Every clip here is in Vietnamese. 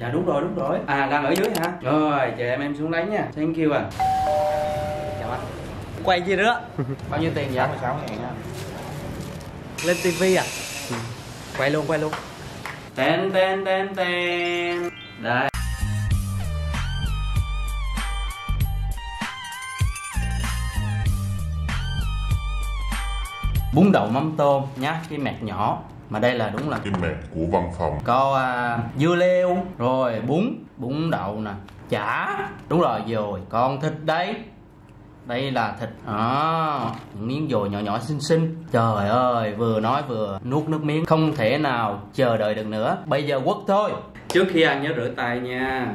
dạ đúng rồi đúng rồi. À đang ở dưới hả? Rồi chờ em em xuống lấy nha. Thank you à. Chào anh. Quay gì nữa? Bao nhiêu tiền vậy? 66 ngàn á lên tivi à? Quay luôn quay luôn. Tên tên tên tên đây. Bún đậu mắm tôm nhá cái mẹt nhỏ mà đây là đúng là cái mẹt của văn phòng. Có à, dưa leo rồi bún bún đậu nè chả. Đúng rồi rồi còn thịt đấy. Đây là thịt đó những miếng dồi nhỏ nhỏ xinh xinh. Trời ơi vừa nói vừa nuốt nước miếng không thể nào chờ đợi được nữa. Bây giờ quất thôi. Trước khi ăn nhớ rửa tay nha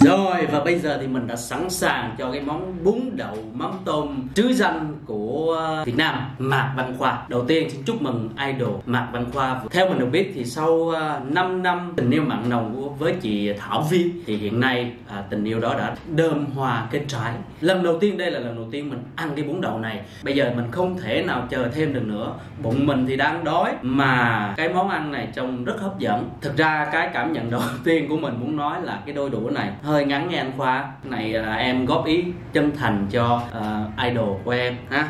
rồi và bây giờ thì mình đã sẵn sàng cho cái món bún đậu mắm tôm trứ danh của ờ, Việt Nam Mạc Văn Khoa. Đầu tiên xin chúc mừng idol Mạc Văn Khoa. Theo mình được biết thì sau ờ, 5 năm tình yêu mặn nồng với chị Thảo Vi thì hiện nay à, tình yêu đó đã đơm hoa kết trái. Lần đầu tiên đây là lần đầu tiên mình ăn cái bún đậu này. Bây giờ mình không thể nào chờ thêm được nữa. Bụng mình thì đang đói mà cái món ăn này trông rất hấp dẫn. Thực ra cái cảm nhận đầu tiên của mình muốn nói là cái đôi đũa này hơi ngắn nghe anh khoa. Cái này là em góp ý chân thành cho uh, idol của em ha?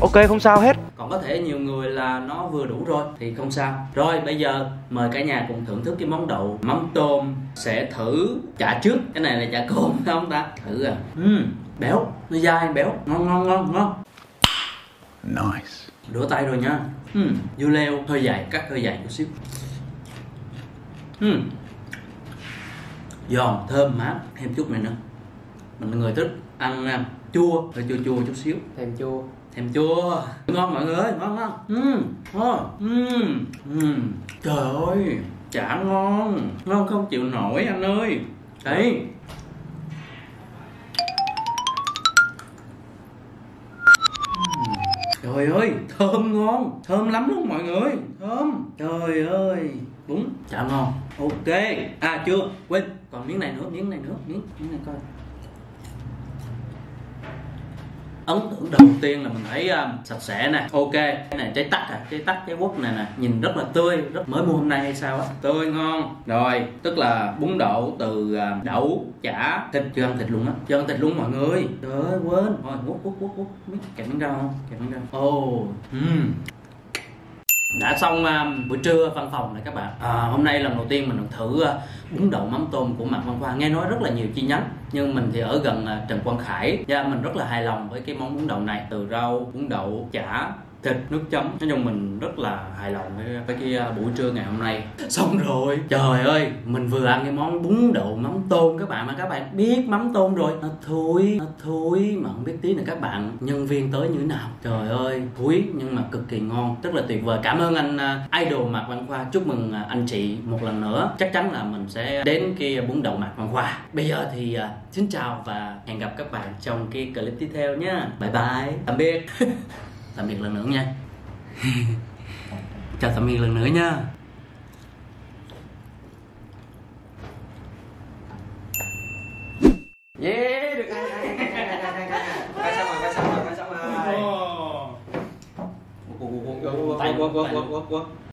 Ok không sao hết. Còn có thể nhiều người là nó vừa đủ rồi thì không sao. Rồi bây giờ mời cả nhà cùng thưởng thức cái món đậu mắm tôm sẽ thử chả trước. Cái này là chả cồn phải không ta? Thử à. Uhm, béo nó dai béo. Ngon ngon ngon ngon. Nice. Rửa tay rồi nha. Uhm, dưa leo hơi dày cắt hơi dày chút xíu. Uhm giòn thơm mát thêm chút này nữa. Mình là người thích ăn à, chua. Hơi chua chua chút xíu. Thêm chua. Thêm chua. Ngon mọi người ơi ngon ngon. Ngon. Uhm, uhm. trời ơi chả ngon. Ngon không chịu nổi anh ơi. Đấy Trời ơi, thơm ngon, thơm lắm luôn mọi người, thơm. Trời ơi, đúng, chả ngon. Ok, à chưa, quên, còn miếng này nữa, miếng này nữa, miếng, miếng này coi. ấn tượng đầu tiên là mình thấy um, sạch sẽ nè ok. Cái này trái tắc à trái tắc trái quất này nè nhìn rất là tươi rất mới mua hôm nay hay sao á. Tươi ngon. Rồi tức là bún đậu từ um, đậu chả thịt. Chưa ăn thịt luôn á. Chưa ăn thịt luôn mọi người. Trời ơi quên. Rồi quất quất quất quất. Miếng kẹp miếng rau không? Kẹp miếng rau. Ồ oh. mm đã xong uh, buổi trưa văn phòng này các bạn. À, hôm nay lần đầu tiên mình thử uh, bún đậu mắm tôm của mạc văn khoa. Nghe nói rất là nhiều chi nhánh nhưng mình thì ở gần uh, trần quang khải. Và mình rất là hài lòng với cái món bún đậu này. Từ rau bún đậu chả thịt nước chấm. Nói chung mình rất là hài lòng với, với cái à, buổi trưa ngày hôm nay. Xong rồi trời ơi mình vừa ăn cái món bún đậu mắm tôm. Các bạn mà các bạn biết mắm tôm rồi nó thối nó thối mà không biết tí là các bạn nhân viên tới như thế nào. Trời ơi thối nhưng mà cực kỳ ngon rất là tuyệt vời. Cảm ơn anh à, idol mạc văn khoa. Chúc mừng à, anh chị một lần nữa. Chắc chắn là mình sẽ đến cái bún đậu mạc văn khoa. Bây giờ thì xin chào và hẹn gặp các bạn trong cái clip tiếp theo nhé bye bye. Tạm biệt. tạm biệt lần nữa nha. Chào tạm biệt lần nữa nha. Yeah được. Quay xong rồi quay xong rồi quay xong rồi. Tay quơ quơ quơ quơ